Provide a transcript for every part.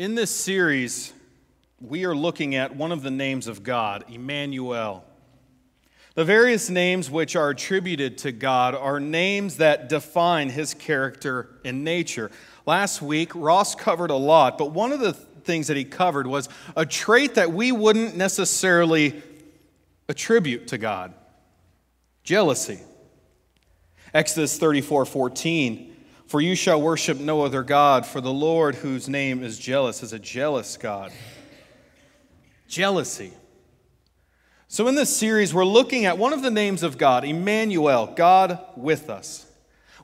In this series, we are looking at one of the names of God, Emmanuel. The various names which are attributed to God are names that define his character and nature. Last week, Ross covered a lot, but one of the things that he covered was a trait that we wouldn't necessarily attribute to God jealousy. Exodus 34 14. For you shall worship no other God, for the Lord, whose name is jealous, is a jealous God. Jealousy. So, in this series, we're looking at one of the names of God, Emmanuel, God with us.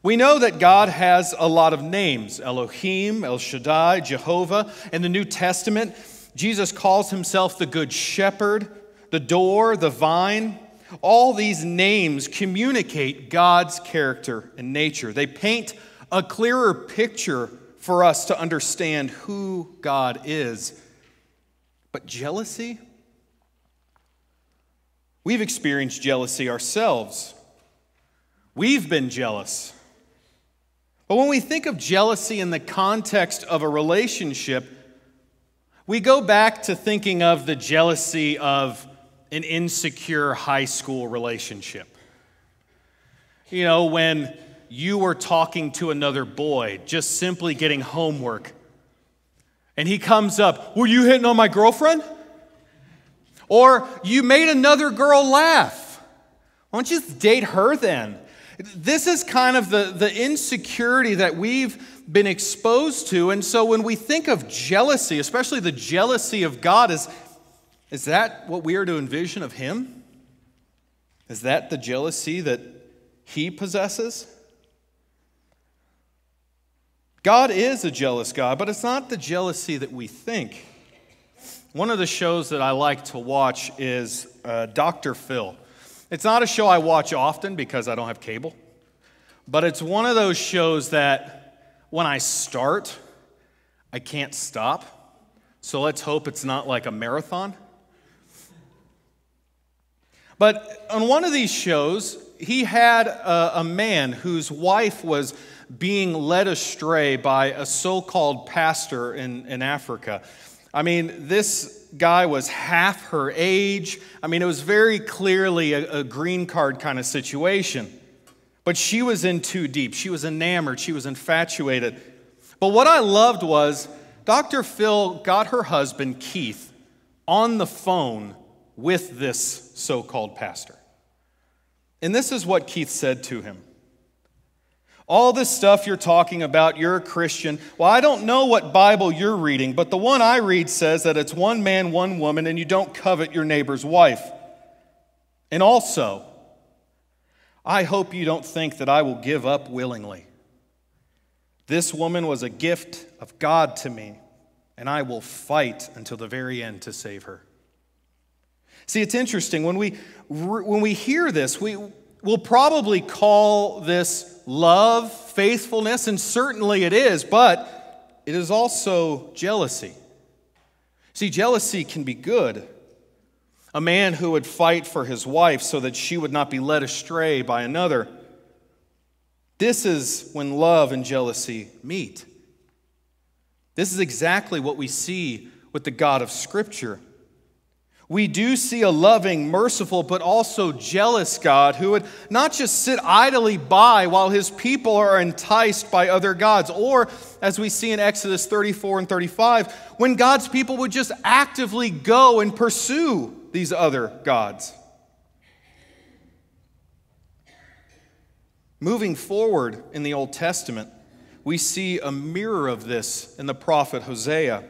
We know that God has a lot of names Elohim, El Shaddai, Jehovah. In the New Testament, Jesus calls himself the Good Shepherd, the door, the vine. All these names communicate God's character and nature. They paint a clearer picture for us to understand who God is. But jealousy? We've experienced jealousy ourselves. We've been jealous. But when we think of jealousy in the context of a relationship, we go back to thinking of the jealousy of an insecure high school relationship. You know, when you were talking to another boy, just simply getting homework, and he comes up, Were you hitting on my girlfriend? Or you made another girl laugh. Why don't you just date her then? This is kind of the, the insecurity that we've been exposed to. And so when we think of jealousy, especially the jealousy of God, is, is that what we are to envision of Him? Is that the jealousy that He possesses? God is a jealous God, but it's not the jealousy that we think. One of the shows that I like to watch is uh, Dr. Phil. It's not a show I watch often because I don't have cable, but it's one of those shows that when I start, I can't stop. So let's hope it's not like a marathon. But on one of these shows, he had a, a man whose wife was being led astray by a so called pastor in, in Africa. I mean, this guy was half her age. I mean, it was very clearly a, a, green card kind of situation. But she was in too deep. She was enamored. She was infatuated. But what I loved was Dr. Phil got her husband, Keith, on the phone with this so called pastor. And this is what Keith said to him all this stuff you're talking about, you're a Christian. Well, I don't know what Bible you're reading, but the one I read says that it's one man, one woman, and you don't covet your neighbor's wife. And also, I hope you don't think that I will give up willingly. This woman was a gift of God to me, and I will fight until the very end to save her. See, it's interesting. When we, when we hear this, we, will probably call this love, faithfulness, and certainly it is, but it is also jealousy. See, jealousy can be good. A man who would fight for his wife so that she would not be led astray by another. This is when love and jealousy meet. This is exactly what we see with the God of Scripture. We do see a loving, merciful, but also jealous God who would not just sit idly by while his people are enticed by other gods, or as we see in Exodus 34 and 35, when God's people would just actively go and pursue these other gods. Moving forward in the Old Testament, we see a mirror of this in the prophet Hosea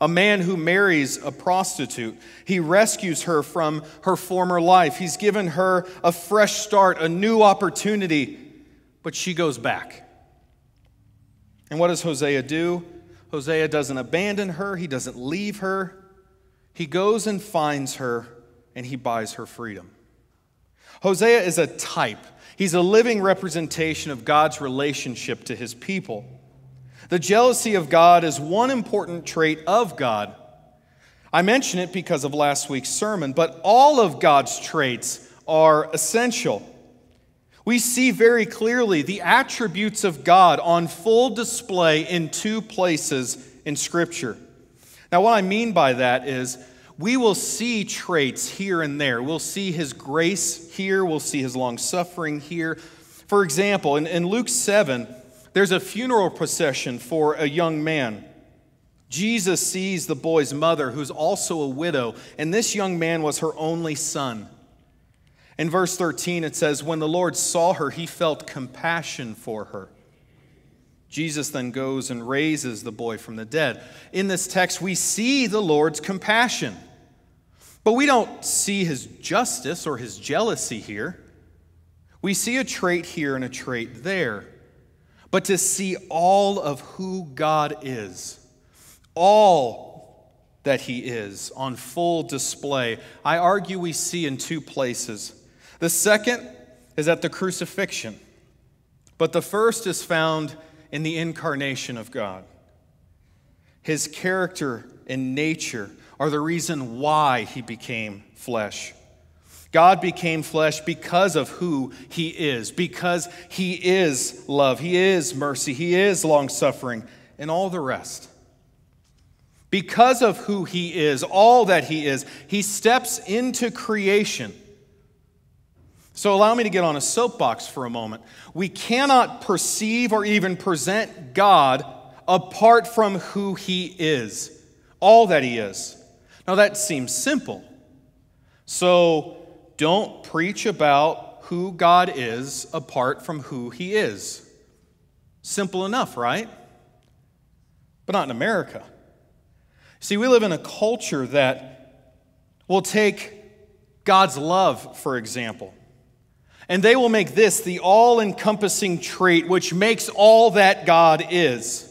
a man who marries a prostitute. He rescues her from her former life. He's given her a fresh start, a new opportunity, but she goes back. And what does Hosea do? Hosea doesn't abandon her, he doesn't leave her. He goes and finds her and he buys her freedom. Hosea is a type, he's a living representation of God's relationship to his people. The jealousy of God is one important trait of God. I mention it because of last week's sermon, but all of God's traits are essential. We see very clearly the attributes of God on full display in two places in Scripture. Now, what I mean by that is we will see traits here and there. We'll see his grace here, we'll see his long suffering here. For example, in, in Luke 7, there's a funeral procession for a young man. Jesus sees the boy's mother, who's also a widow, and this young man was her only son. In verse 13, it says, When the Lord saw her, he felt compassion for her. Jesus then goes and raises the boy from the dead. In this text, we see the Lord's compassion, but we don't see his justice or his jealousy here. We see a trait here and a trait there. But to see all of who God is, all that he is on full display, I argue we see in two places. The second is at the crucifixion, but the first is found in the incarnation of God. His character and nature are the reason why he became flesh. God became flesh because of who he is, because he is love, he is mercy, he is long suffering, and all the rest. Because of who he is, all that he is, he steps into creation so, allow me to get on a soapbox for a moment. We cannot perceive or even present God apart from who He is, all that He is. Now, that seems simple. So, don't preach about who God is apart from who He is. Simple enough, right? But not in America. See, we live in a culture that will take God's love, for example. And they will make this the all encompassing trait which makes all that God is.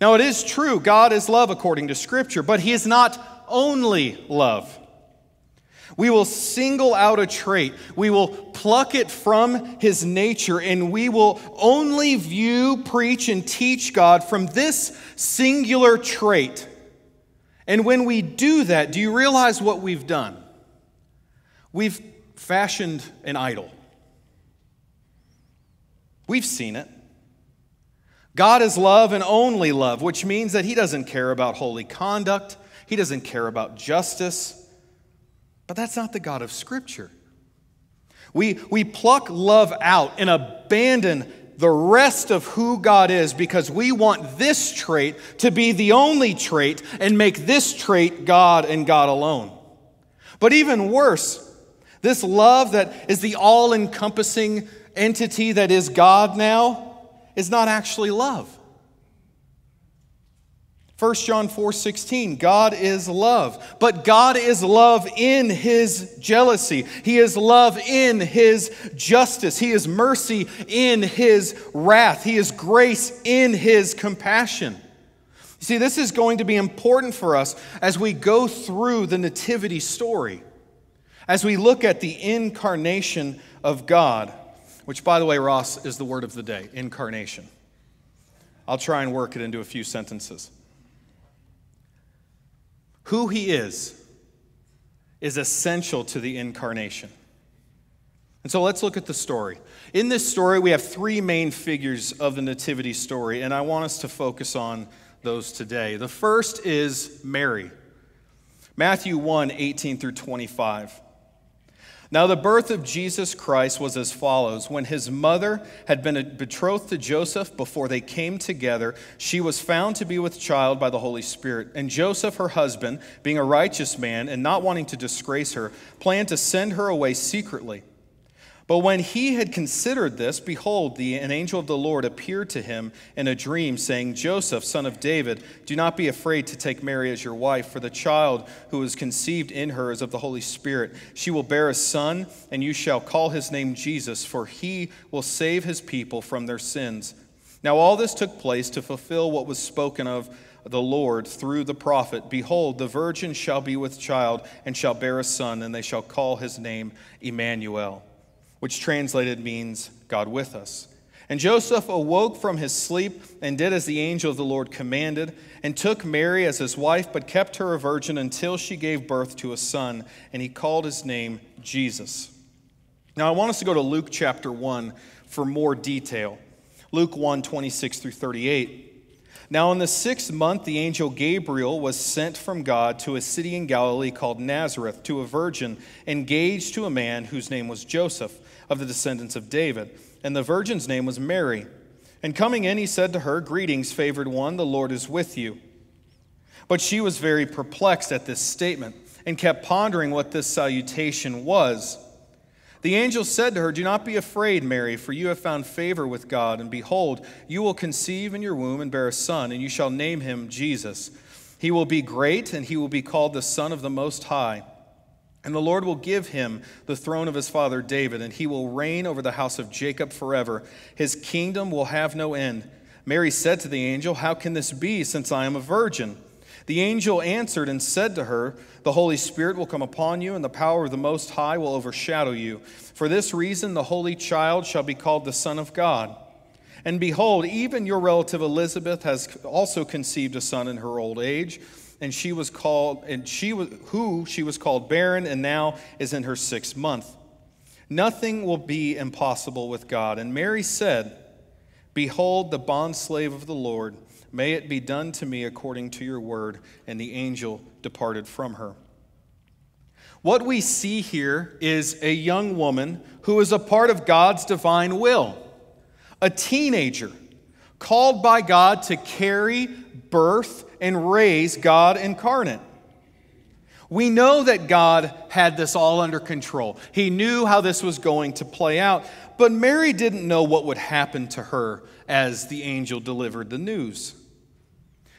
Now, it is true, God is love according to Scripture, but He is not only love. We will single out a trait, we will pluck it from His nature, and we will only view, preach, and teach God from this singular trait. And when we do that, do you realize what we've done? We've fashioned an idol. We've seen it. God is love and only love, which means that He doesn't care about holy conduct, He doesn't care about justice. But that's not the God of Scripture. We, we pluck love out and abandon the rest of who God is because we want this trait to be the only trait and make this trait God and God alone. But even worse, this love that is the all encompassing entity that is God now is not actually love. 1 John 4 16, God is love. But God is love in his jealousy. He is love in his justice. He is mercy in his wrath. He is grace in his compassion. You see, this is going to be important for us as we go through the Nativity story, as we look at the incarnation of God which, by the way, Ross, is the word of the day incarnation. I'll try and work it into a few sentences. Who he is is essential to the incarnation. And so let's look at the story. In this story, we have three main figures of the Nativity story, and I want us to focus on those today. The first is Mary. Matthew 1 18 through 25. Now, the birth of Jesus Christ was as follows. When his mother had been betrothed to Joseph before they came together, she was found to be with child by the Holy Spirit. And Joseph, her husband, being a righteous man and not wanting to disgrace her, planned to send her away secretly. But when he had considered this, behold, the, an angel of the Lord appeared to him in a dream, saying, Joseph, son of David, do not be afraid to take Mary as your wife, for the child who is conceived in her is of the Holy Spirit. She will bear a son, and you shall call his name Jesus, for he will save his people from their sins. Now, all this took place to fulfill what was spoken of the Lord through the prophet Behold, the virgin shall be with child, and shall bear a son, and they shall call his name Emmanuel which translated means God with us. And Joseph awoke from his sleep and did as the angel of the Lord commanded, and took Mary as his wife, but kept her a virgin until she gave birth to a son, and he called his name Jesus. Now, I want us to go to Luke chapter 1 for more detail. Luke 1 26 through 38. Now, in the sixth month, the angel Gabriel was sent from God to a city in Galilee called Nazareth to a virgin engaged to a man whose name was Joseph, of the descendants of David. And the virgin's name was Mary. And coming in, he said to her, Greetings, favored one, the Lord is with you. But she was very perplexed at this statement and kept pondering what this salutation was. The angel said to her, Do not be afraid, Mary, for you have found favor with God, and behold, you will conceive in your womb and bear a son, and you shall name him Jesus. He will be great, and he will be called the Son of the Most High. And the Lord will give him the throne of his father David, and he will reign over the house of Jacob forever. His kingdom will have no end. Mary said to the angel, How can this be, since I am a virgin? The angel answered and said to her, The Holy Spirit will come upon you, and the power of the Most High will overshadow you. For this reason, the Holy Child shall be called the Son of God. And behold, even your relative Elizabeth has also conceived a son in her old age, and she was called, and she was who she was called barren, and now is in her sixth month. Nothing will be impossible with God. And Mary said, Behold, the bondslave of the Lord. May it be done to me according to your word. And the angel departed from her. What we see here is a young woman who is a part of God's divine will, a teenager called by God to carry, birth, and raise God incarnate. We know that God had this all under control. He knew how this was going to play out, but Mary didn't know what would happen to her as the angel delivered the news.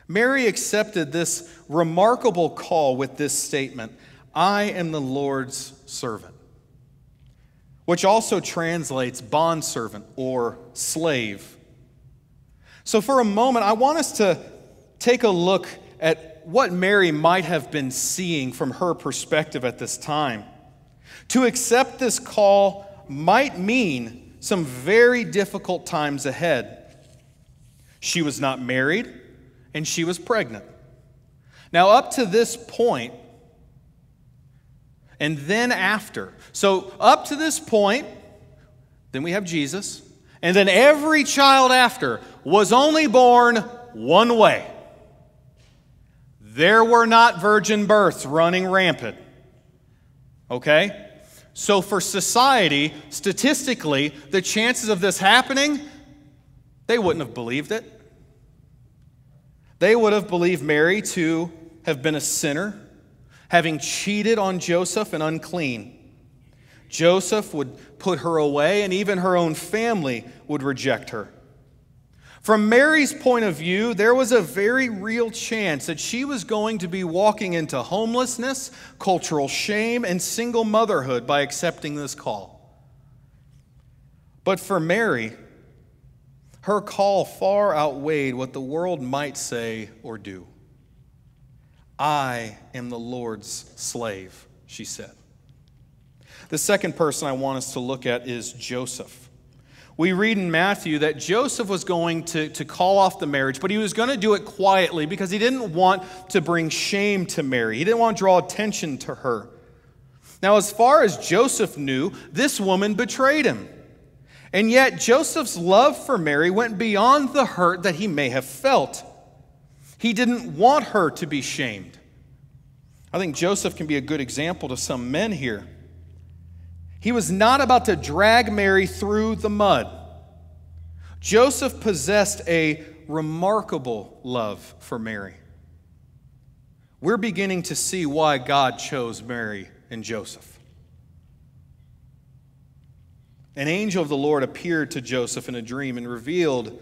Mary accepted this remarkable call with this statement I am the Lord's servant, which also translates bondservant or slave. So, for a moment, I want us to take a look at what Mary might have been seeing from her perspective at this time. To accept this call might mean some very difficult times ahead. She was not married and she was pregnant. Now, up to this point, and then after, so up to this point, then we have Jesus, and then every child after was only born one way. There were not virgin births running rampant. Okay? So, for society, statistically, the chances of this happening, they wouldn't have believed it. They would have believed Mary to have been a sinner, having cheated on Joseph and unclean. Joseph would put her away, and even her own family would reject her. From Mary's point of view, there was a very real chance that she was going to be walking into homelessness, cultural shame, and single motherhood by accepting this call. But for Mary, her call far outweighed what the world might say or do. I am the Lord's slave, she said. The second person I want us to look at is Joseph. We read in Matthew that Joseph was going to, to call off the marriage, but he was going to do it quietly because he didn't want to bring shame to Mary. He didn't want to draw attention to her. Now, as far as Joseph knew, this woman betrayed him. And yet, Joseph's love for Mary went beyond the hurt that he may have felt. He didn't want her to be shamed. I think Joseph can be a good example to some men here. He was not about to drag Mary through the mud. Joseph possessed a remarkable love for Mary. We're beginning to see why God chose Mary and Joseph. An angel of the Lord appeared to Joseph in a dream and revealed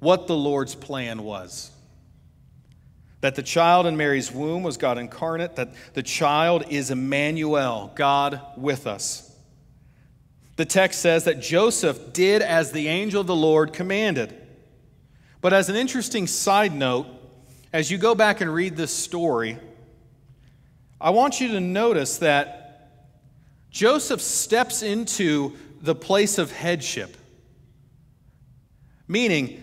what the Lord's plan was. That the child in Mary's womb was God incarnate, that the child is Emmanuel, God with us. The text says that Joseph did as the angel of the Lord commanded. But as an interesting side note, as you go back and read this story, I want you to notice that Joseph steps into the place of headship. Meaning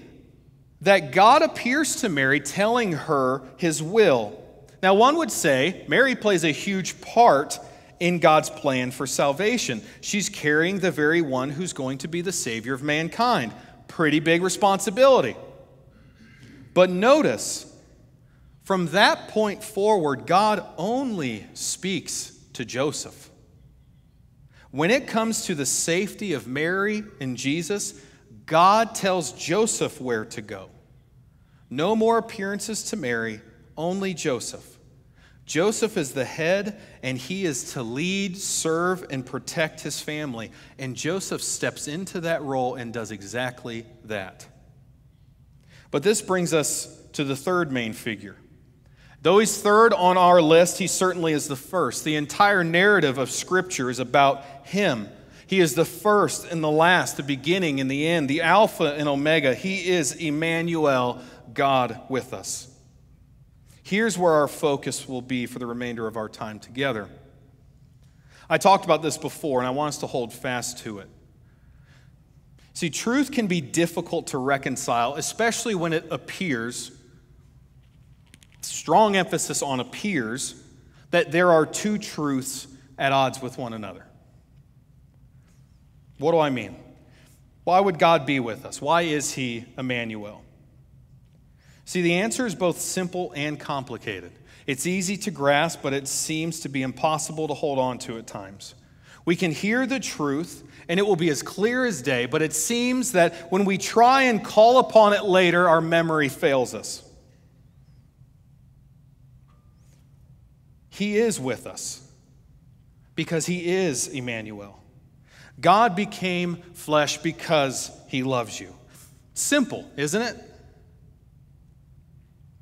that God appears to Mary telling her his will. Now, one would say Mary plays a huge part in God's plan for salvation. She's carrying the very one who's going to be the Savior of mankind. Pretty big responsibility. But notice, from that point forward, God only speaks to Joseph. When it comes to the safety of Mary and Jesus, God tells Joseph where to go. No more appearances to Mary, only Joseph. Joseph is the head, and he is to lead, serve, and protect his family. And Joseph steps into that role and does exactly that. But this brings us to the third main figure. Though he's third on our list, he certainly is the first. The entire narrative of Scripture is about him. He is the first and the last, the beginning and the end, the Alpha and Omega. He is Emmanuel, God with us. Here's where our focus will be for the remainder of our time together. I talked about this before, and I want us to hold fast to it. See, truth can be difficult to reconcile, especially when it appears, strong emphasis on appears, that there are two truths at odds with one another. What do I mean? Why would God be with us? Why is He Emmanuel? See, the answer is both simple and complicated. It's easy to grasp, but it seems to be impossible to hold on to at times. We can hear the truth, and it will be as clear as day, but it seems that when we try and call upon it later, our memory fails us. He is with us because He is Emmanuel. God became flesh because He loves you. Simple, isn't it?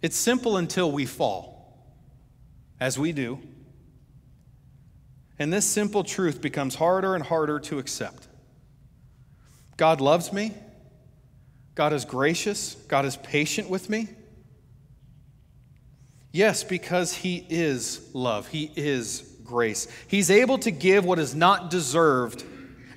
It's simple until we fall, as we do. And this simple truth becomes harder and harder to accept. God loves me. God is gracious. God is patient with me. Yes, because He is love. He is grace. He's able to give what is not deserved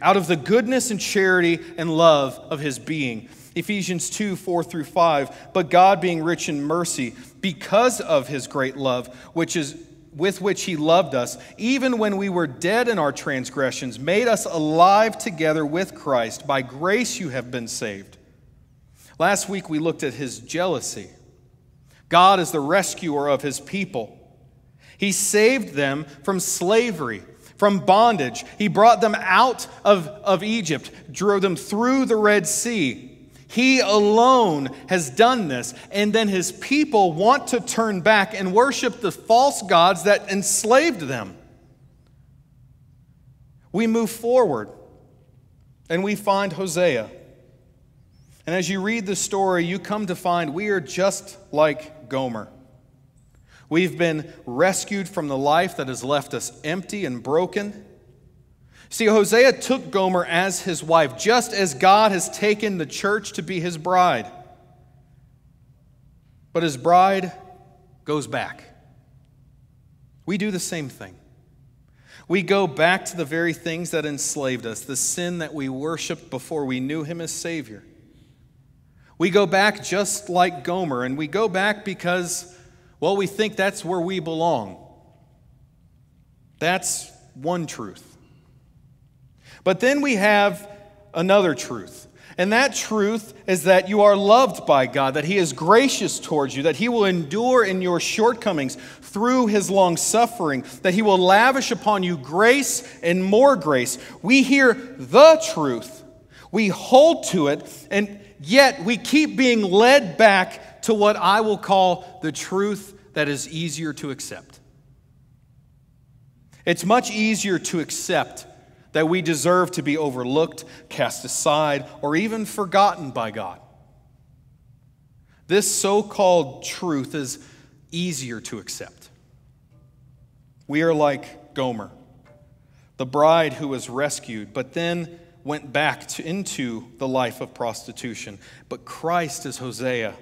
out of the goodness and charity and love of His being. Ephesians 2 4 through 5. But God, being rich in mercy, because of his great love, which is with which he loved us, even when we were dead in our transgressions, made us alive together with Christ. By grace you have been saved. Last week we looked at his jealousy. God is the rescuer of his people. He saved them from slavery, from bondage. He brought them out of, of Egypt, drove them through the Red Sea. He alone has done this. And then his people want to turn back and worship the false gods that enslaved them. We move forward and we find Hosea. And as you read the story, you come to find we are just like Gomer. We've been rescued from the life that has left us empty and broken. See, Hosea took Gomer as his wife, just as God has taken the church to be his bride. But his bride goes back. We do the same thing. We go back to the very things that enslaved us, the sin that we worshiped before we knew him as Savior. We go back just like Gomer, and we go back because, well, we think that's where we belong. That's one truth. But then we have another truth. And that truth is that you are loved by God, that He is gracious towards you, that He will endure in your shortcomings through His long suffering, that He will lavish upon you grace and more grace. We hear the truth, we hold to it, and yet we keep being led back to what I will call the truth that is easier to accept. It's much easier to accept that we deserve to be overlooked, cast aside, or even forgotten by God. This so called truth is easier to accept. We are like Gomer, the bride who was rescued, but then went back to, into the life of prostitution. But Christ is Hosea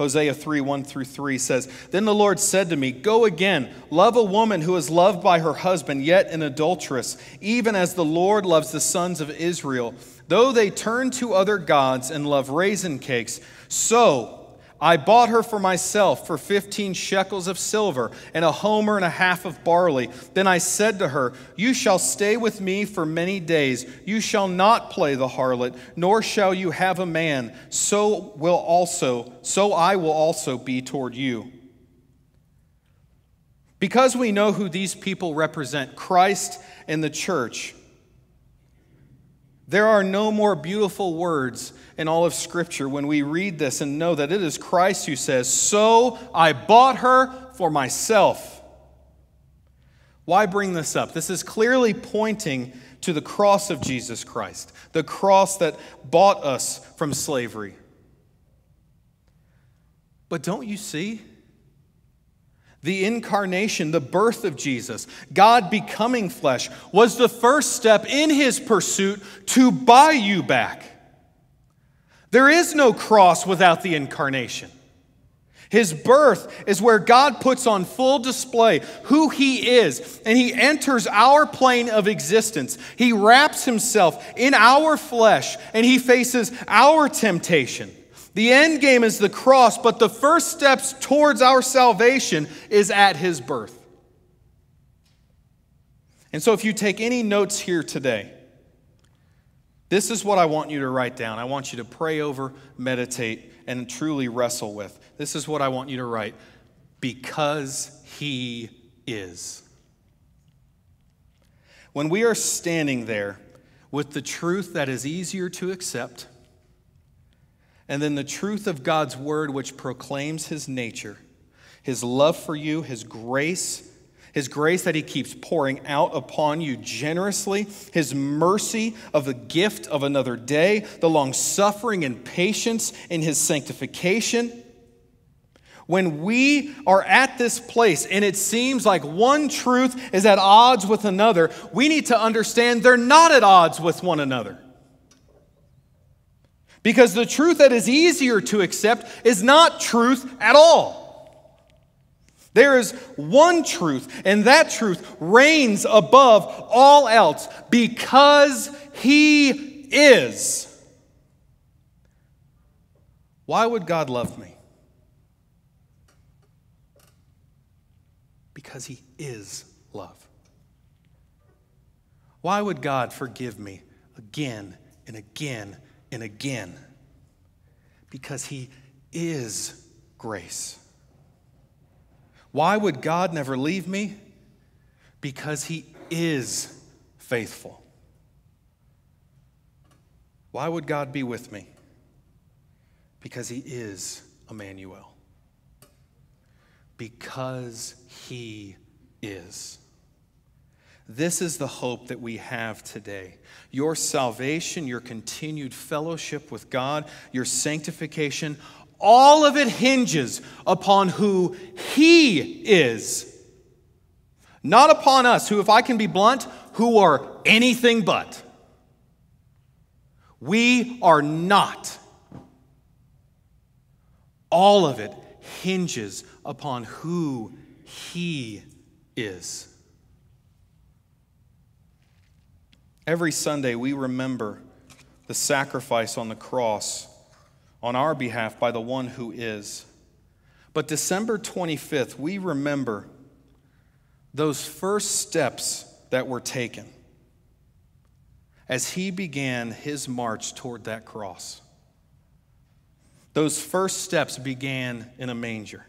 Hosea 3 1 through 3 says, Then the Lord said to me, Go again, love a woman who is loved by her husband, yet an adulteress, even as the Lord loves the sons of Israel. Though they turn to other gods and love raisin cakes, so I bought her for myself for 15 shekels of silver and a homer and a half of barley. Then I said to her, You shall stay with me for many days. You shall not play the harlot, nor shall you have a man. So will also, so I will also be toward you. Because we know who these people represent, Christ and the church, there are no more beautiful words in all of Scripture when we read this and know that it is Christ who says, So I bought her for myself. Why bring this up? This is clearly pointing to the cross of Jesus Christ, the cross that bought us from slavery. But don't you see? The incarnation, the birth of Jesus, God becoming flesh, was the first step in his pursuit to buy you back. There is no cross without the incarnation. His birth is where God puts on full display who He is, and He enters our plane of existence. He wraps Himself in our flesh, and He faces our temptation. The end game is the cross, but the first steps towards our salvation is at his birth. And so, if you take any notes here today, this is what I want you to write down. I want you to pray over, meditate, and truly wrestle with. This is what I want you to write because he is. When we are standing there with the truth that is easier to accept, and then the truth of God's word, which proclaims his nature, his love for you, his grace, his grace that he keeps pouring out upon you generously, his mercy of the gift of another day, the long suffering and patience in his sanctification. When we are at this place and it seems like one truth is at odds with another, we need to understand they're not at odds with one another. Because the truth that is easier to accept is not truth at all. There is one truth, and that truth reigns above all else because He is. Why would God love me? Because He is love. Why would God forgive me again and again and again because He is grace. Why would God never leave me? Because He is faithful. Why would God be with me? Because He is Emmanuel. Because He is. This is the hope that we have today. Your salvation, your continued fellowship with God, your sanctification, all of it hinges upon who He is. Not upon us, who, if I can be blunt, who are anything but. We are not. All of it hinges upon who He is. Every Sunday, we remember the sacrifice on the cross on our behalf by the one who is. But December 25th, we remember those first steps that were taken as he began his march toward that cross. Those first steps began in a manger.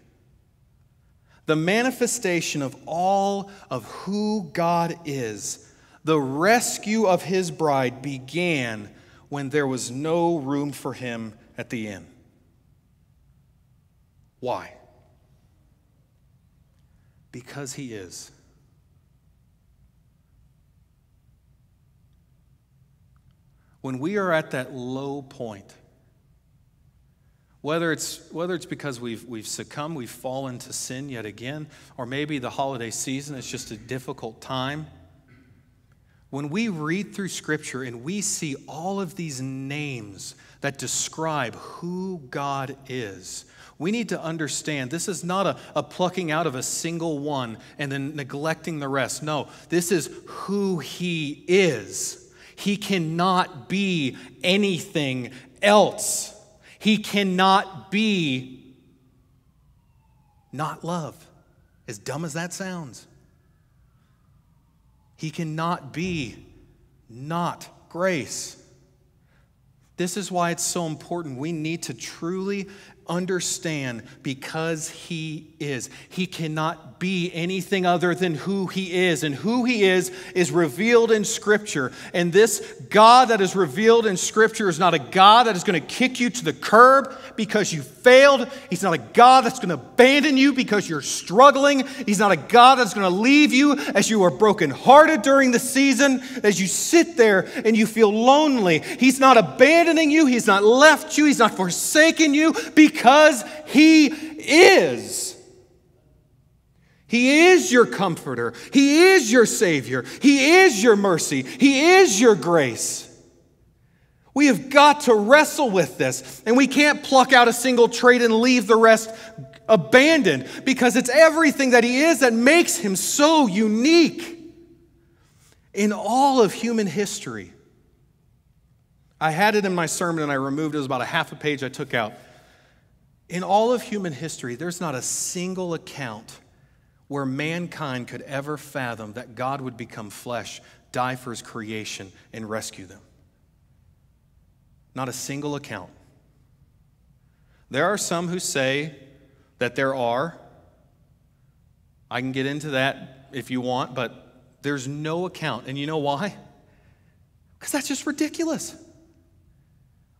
The manifestation of all of who God is the rescue of his bride began when there was no room for him at the inn. Why? Because he is. When we are at that low point, whether it's, whether it's because we've, we've succumbed, we've fallen to sin yet again, or maybe the holiday season is just a difficult time when we read through Scripture and we see all of these names that describe who God is, we need to understand this is not a, a, plucking out of a single one and then neglecting the rest. No, this is who He is. He cannot be anything else. He cannot be not love, as dumb as that sounds. He cannot be not grace. This is why it's so important. We need to truly understand because He is. He cannot be anything other than who He is. And who He is is revealed in Scripture. And this God that is revealed in Scripture is not a God that is going to kick you to the curb because you failed. He's not a God that's going to abandon you because you're struggling. He's not a God that's going to leave you as you are brokenhearted during the season, as you sit there and you feel lonely. He's not abandoning you. He's not left you. He's not forsaken you because He is. He is your comforter. He is your Savior. He is your mercy. He is your grace. We have got to wrestle with this, and we can't pluck out a single trait and leave the rest abandoned because it's everything that He is that makes Him so unique. In all of human history, I had it in my sermon and I removed it. It was about a half a page I took out. In all of human history, there's not a single account where mankind could ever fathom that God would become flesh, die for his creation, and rescue them. Not a single account. There are some who say that there are. I can get into that if you want, but there's no account. And you know why? Because that's just ridiculous.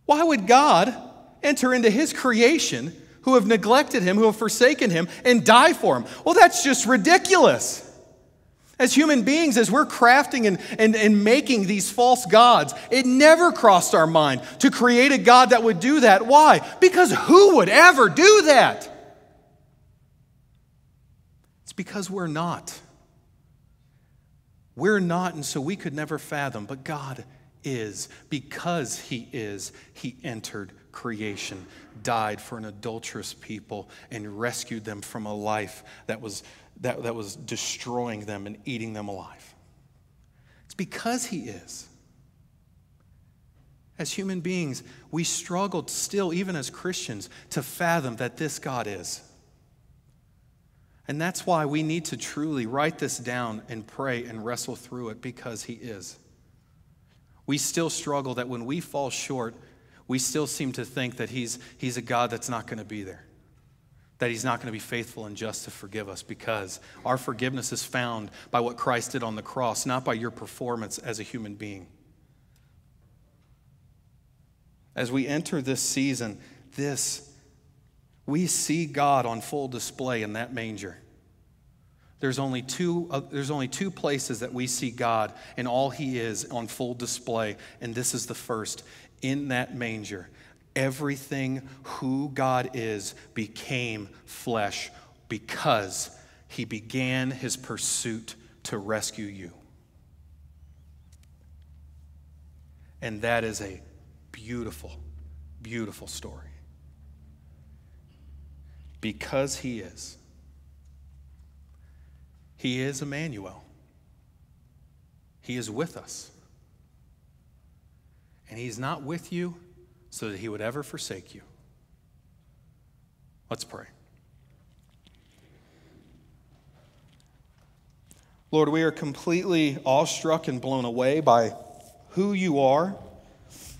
Why would God enter into his creation who have neglected him, who have forsaken him, and die for him. Well, that's just ridiculous. As human beings, as we're crafting and, and, and making these false gods, it never crossed our mind to create a God that would do that. Why? Because who would ever do that? It's because we're not. We're not, and so we could never fathom, but God is. Because He is, He entered creation, died for an adulterous people, and rescued them from a life that was, that, that was destroying them and eating them alive. It's because He is. As human beings, we struggled still, even as Christians, to fathom that this God is. And that's why we need to truly write this down and pray and wrestle through it because He is. We still struggle that when we fall short, we still seem to think that he's, he's a God that's not going to be there, that he's not going to be faithful and just to forgive us because our forgiveness is found by what Christ did on the cross, not by your performance as a human being. As we enter this season, this, we see God on full display in that manger. There's only, two, uh, there's only two places that we see God and all He is on full display, and this is the first in that manger, everything who God is became flesh because he began his pursuit to rescue you. And that is a beautiful, beautiful story. Because he is. He is Emmanuel. He is with us. And He's not with you so that He would ever forsake you. Let's pray. Lord, we are completely awestruck and blown away by who you are,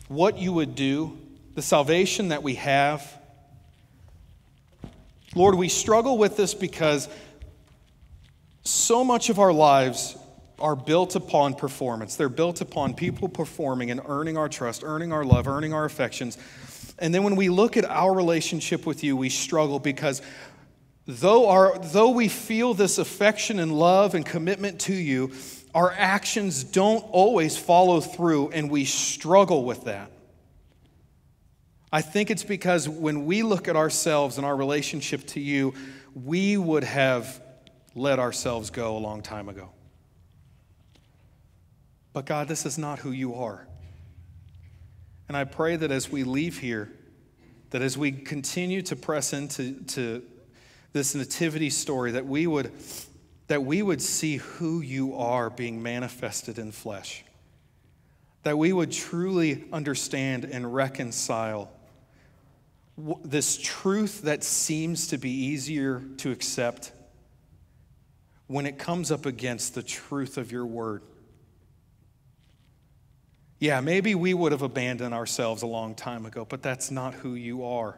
what you would do, the salvation that we have. Lord, we struggle with this because so much of our lives are built upon performance. They're built upon people performing and earning our trust, earning our love, earning our affections. And then when we look at our relationship with you, we struggle because though, our, though we feel this affection and love and commitment to you, our actions don't always follow through, and we struggle with that. I think it's because when we look at ourselves and our relationship to you, we would have let ourselves go a long time ago. But God, this is not who you are. And I pray that as we leave here, that as we continue to press into to this nativity story, that we would that we would see who you are being manifested in flesh. That we would truly understand and reconcile this truth that seems to be easier to accept when it comes up against the truth of your word. Yeah, maybe we would have abandoned ourselves a long time ago, but that's not who you are.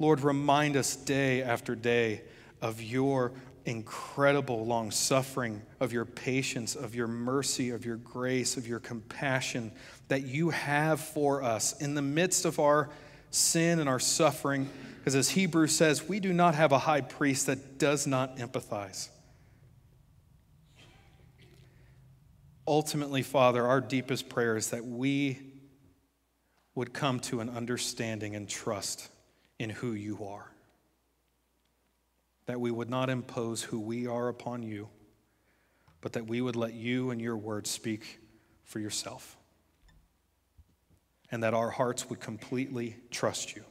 Lord, remind us day after day of your incredible long suffering, of your patience, of your mercy, of your grace, of your compassion that you have for us in the midst of our sin and our suffering. Because as Hebrews says, we do not have a high priest that does not empathize. Ultimately, Father, our deepest prayer is that we would come to an understanding and trust in who you are. That we would not impose who we are upon you, but that we would let you and your word speak for yourself. And that our hearts would completely trust you.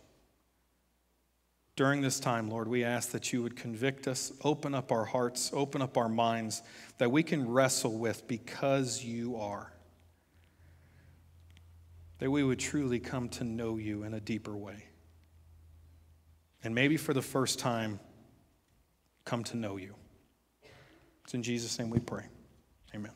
During this time, Lord, we ask that you would convict us, open up our hearts, open up our minds, that we can wrestle with because you are. That we would truly come to know you in a deeper way. And maybe for the first time, come to know you. It's in Jesus' name we pray. Amen.